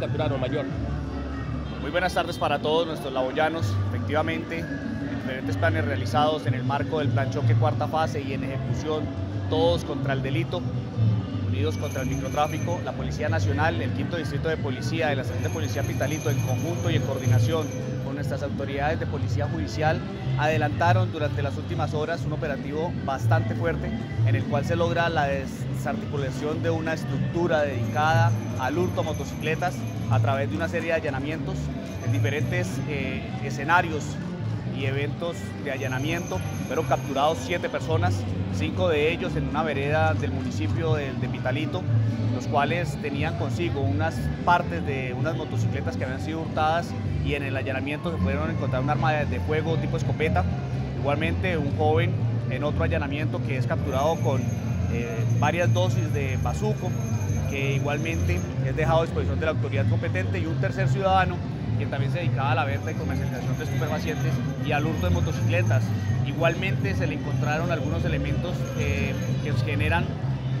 capturaron, mayor? Muy buenas tardes para todos nuestros laboyanos. Efectivamente, diferentes planes realizados en el marco del plan choque cuarta fase y en ejecución, todos contra el delito, unidos contra el microtráfico, la Policía Nacional, el quinto distrito de policía de la de Policía Pitalito, en conjunto y en coordinación con nuestras autoridades de policía judicial, adelantaron durante las últimas horas un operativo bastante fuerte en el cual se logra la desarticulación de una estructura dedicada al hurto a motocicletas a través de una serie de allanamientos en diferentes eh, escenarios y eventos de allanamiento. Fueron capturados siete personas, cinco de ellos en una vereda del municipio de, de Pitalito, los cuales tenían consigo unas partes de unas motocicletas que habían sido hurtadas y en el allanamiento se pudieron encontrar un arma de fuego tipo escopeta. Igualmente un joven en otro allanamiento que es capturado con eh, varias dosis de bazuco, que igualmente es dejado a disposición de la autoridad competente y un tercer ciudadano que también se dedicaba a la venta y comercialización de estupefacientes y al hurto de motocicletas. Igualmente se le encontraron algunos elementos eh, que generan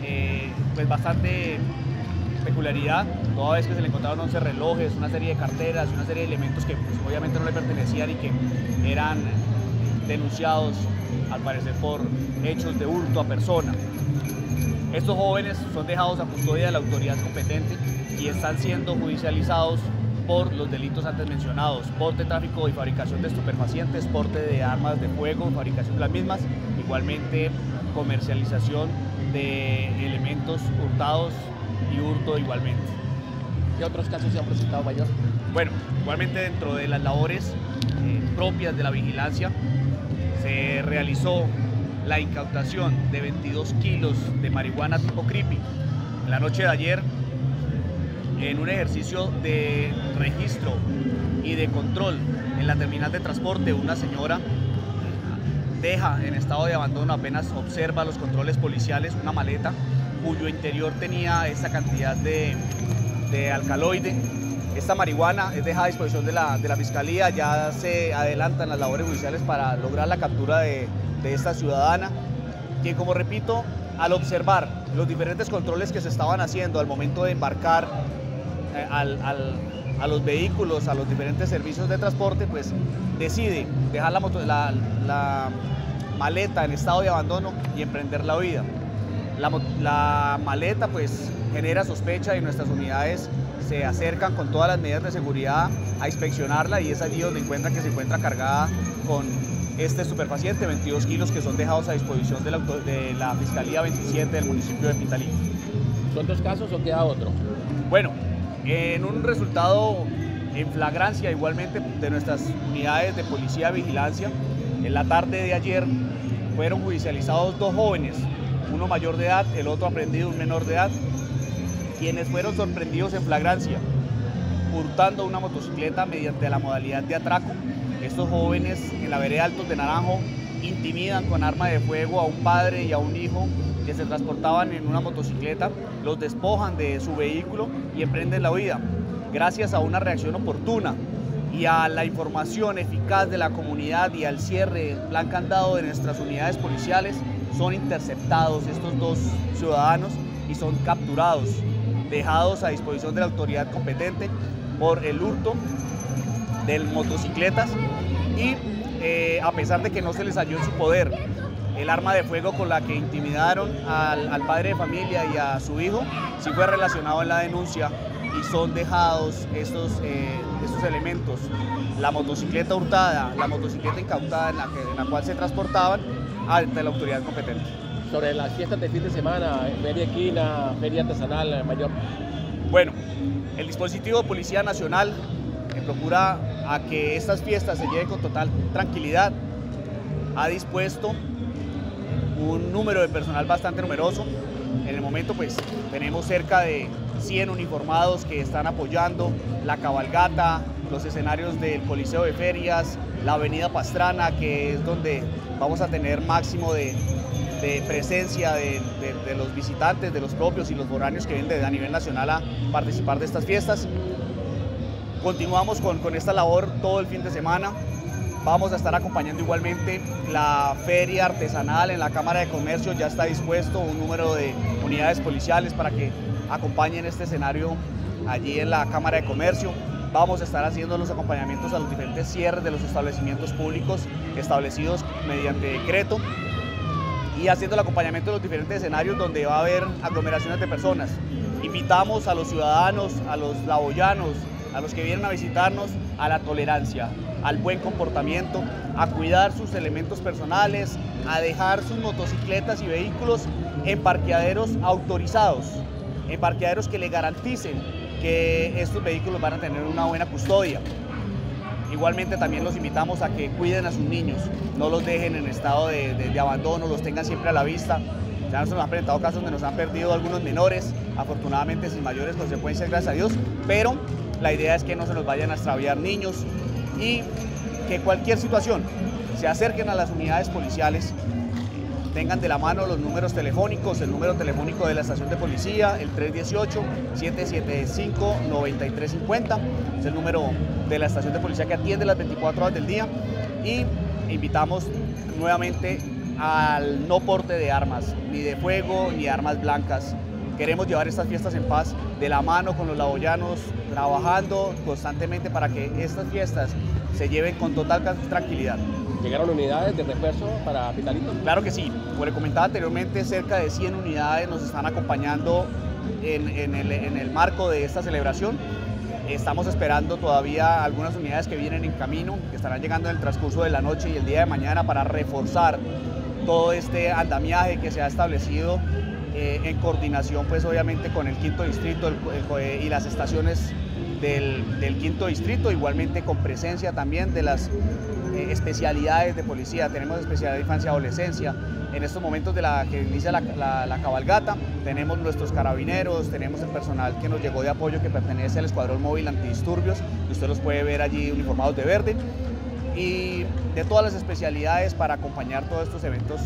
eh, pues bastante peculiaridad, toda vez que se le encontraron 11 relojes, una serie de carteras, una serie de elementos que pues, obviamente no le pertenecían y que eran denunciados al parecer por hechos de hurto a persona. Estos jóvenes son dejados a custodia de la autoridad competente y están siendo judicializados por los delitos antes mencionados, porte, tráfico y fabricación de estupefacientes, porte de armas de fuego, fabricación de las mismas, igualmente comercialización de elementos hurtados y hurto igualmente. ¿Qué otros casos se han presentado, mayor? Bueno, igualmente dentro de las labores eh, propias de la vigilancia se realizó la incautación de 22 kilos de marihuana tipo creepy. En la noche de ayer, en un ejercicio de registro y de control en la terminal de transporte, una señora deja en estado de abandono, apenas observa los controles policiales, una maleta cuyo interior tenía esta cantidad de, de alcaloide. Esta marihuana es dejada a disposición de la, de la Fiscalía, ya se adelantan las labores judiciales para lograr la captura de, de esta ciudadana, que como repito, al observar los diferentes controles que se estaban haciendo al momento de embarcar al, al, a los vehículos, a los diferentes servicios de transporte, pues decide dejar la, moto, la, la maleta en estado de abandono y emprender la huida. La, la, maleta pues genera sospecha y nuestras unidades se acercan con todas las medidas de seguridad a inspeccionarla y es allí donde encuentran que se encuentra cargada con este estupefaciente, 22 kilos que son dejados a disposición de la, de la Fiscalía 27 del municipio de Pitalito. ¿Son dos casos o queda otro? Bueno, en un resultado en flagrancia igualmente de nuestras unidades de policía vigilancia, en la tarde de ayer fueron judicializados dos jóvenes, uno mayor de edad, el otro aprendido, un menor de edad, quienes fueron sorprendidos en flagrancia, hurtando una motocicleta mediante la modalidad de atraco. Estos jóvenes en la vereda Altos de Naranjo intimidan con arma de fuego a un padre y a un hijo que se transportaban en una motocicleta, los despojan de su vehículo y emprenden la huida. Gracias a una reacción oportuna y a la información eficaz de la comunidad y al cierre plan candado de nuestras unidades policiales, son interceptados estos dos ciudadanos y son capturados, dejados a disposición de la autoridad competente por el hurto de motocicletas y eh, a pesar de que no se les halló en su poder el arma de fuego con la que intimidaron al, al, padre de familia y a su hijo, sí fue relacionado en la denuncia y son dejados estos, eh, estos elementos, la motocicleta hurtada, la motocicleta incautada en la, que, en la cual se transportaban, ante la autoridad competente. Sobre las fiestas de fin de semana, feria equina, feria artesanal mayor. Bueno, el dispositivo de Policía Nacional que procura a que estas fiestas se lleven con total tranquilidad, ha dispuesto un número de personal bastante numeroso. En el momento pues tenemos cerca de 100 uniformados que están apoyando la cabalgata, los escenarios del Coliseo de Ferias, la Avenida Pastrana, que es donde vamos a tener máximo de, presencia de, los visitantes, de los propios y los foráneos que vienen a nivel nacional a participar de estas fiestas. Continuamos con, esta labor todo el fin de semana. Vamos a estar acompañando igualmente la feria artesanal en la Cámara de Comercio. Ya está dispuesto un número de unidades policiales para que acompañen este escenario allí en la Cámara de Comercio. Vamos a estar haciendo los acompañamientos a los diferentes cierres de los establecimientos públicos establecidos mediante decreto y haciendo el acompañamiento de los diferentes escenarios donde va a haber aglomeraciones de personas. Invitamos a los ciudadanos, a los laboyanos, a los que vienen a visitarnos, a la tolerancia, al buen comportamiento, a cuidar sus elementos personales, a dejar sus motocicletas y vehículos en parqueaderos autorizados, en parqueaderos que le garanticen que estos vehículos van a tener una buena custodia. Igualmente también los invitamos a que cuiden a sus niños, no los dejen en estado de, abandono, los tengan siempre a la vista. Ya nos han presentado casos donde nos han perdido algunos menores, afortunadamente sin mayores consecuencias, gracias a Dios, pero la idea es que no se nos vayan a extraviar niños y que cualquier situación se acerquen a las unidades policiales, tengan de la mano los números telefónicos, el número telefónico de la estación de policía, el 318-775-9350, es el número de la estación de policía que atiende las 24 horas del día y invitamos nuevamente al no porte de armas, ni de fuego, ni armas blancas. Queremos llevar estas fiestas en paz de la mano con los laboyanos, trabajando constantemente para que estas fiestas se lleven con total tranquilidad. ¿Llegaron unidades de refuerzo para Pitalito? Claro que sí. Como le comentaba anteriormente, cerca de 100 unidades nos están acompañando en, el, en el marco de esta celebración. Estamos esperando todavía algunas unidades que vienen en camino, que estarán llegando en el transcurso de la noche y el día de mañana para reforzar todo este andamiaje que se ha establecido eh, en coordinación pues obviamente con el quinto distrito y las estaciones del, quinto distrito, igualmente con presencia también de las eh, especialidades de policía. Tenemos especialidad de infancia y adolescencia. En estos momentos de la que inicia la, cabalgata, tenemos nuestros carabineros, tenemos el personal que nos llegó de apoyo que pertenece al Escuadrón Móvil Antidisturbios, usted los puede ver allí uniformados de verde, y de todas las especialidades para acompañar todos estos eventos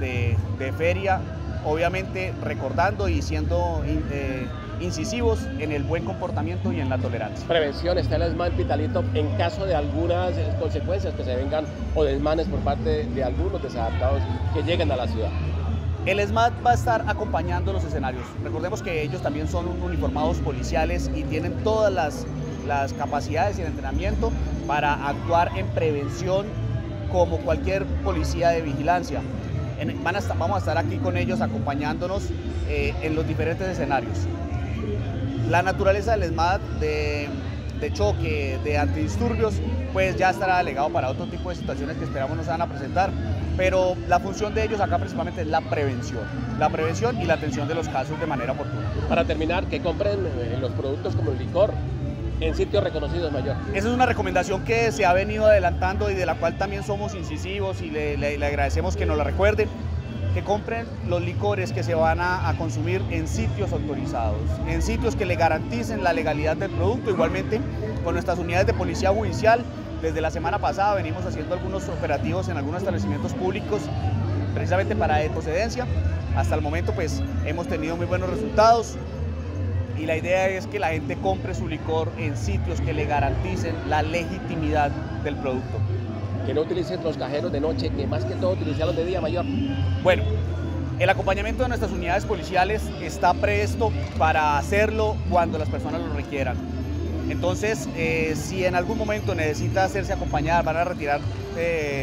de feria obviamente recordando y siendo eh, incisivos en el buen comportamiento y en la tolerancia. Prevención, está el ESMAD Pitalito en caso de algunas consecuencias que se vengan o desmanes por parte de algunos desadaptados que lleguen a la ciudad. El ESMAD va a estar acompañando los escenarios. Recordemos que ellos también son uniformados policiales y tienen todas las, las capacidades y el entrenamiento para actuar en prevención como cualquier policía de vigilancia vamos a estar aquí con ellos acompañándonos eh, en los diferentes escenarios. La naturaleza del ESMAD de, choque, de antidisturbios, pues ya estará delegado para otro tipo de situaciones que esperamos nos van a presentar, pero la función de ellos acá principalmente es la prevención, la prevención y la atención de los casos de manera oportuna. Para terminar, que compren eh, los productos como el licor, en sitios reconocidos mayor. Esa es una recomendación que se ha venido adelantando y de la cual también somos incisivos y le, agradecemos que nos la recuerden que compren los licores que se van a, consumir en sitios autorizados, en sitios que le garanticen la legalidad del producto. Igualmente, con nuestras unidades de policía judicial, desde la semana pasada venimos haciendo algunos operativos en algunos establecimientos públicos precisamente para procedencia. Hasta el momento pues hemos tenido muy buenos resultados y la idea es que la gente compre su licor en sitios que le garanticen la legitimidad del producto. Que no utilicen los cajeros de noche, que más que todo los de día mayor. Bueno, el acompañamiento de nuestras unidades policiales está presto para hacerlo cuando las personas lo requieran. Entonces, eh, si en algún momento necesita hacerse acompañar, van a retirar... Eh,